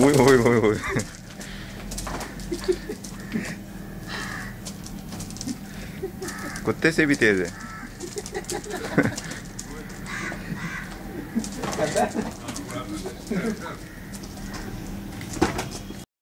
おいおいおいおい。こってせびて से भी तेज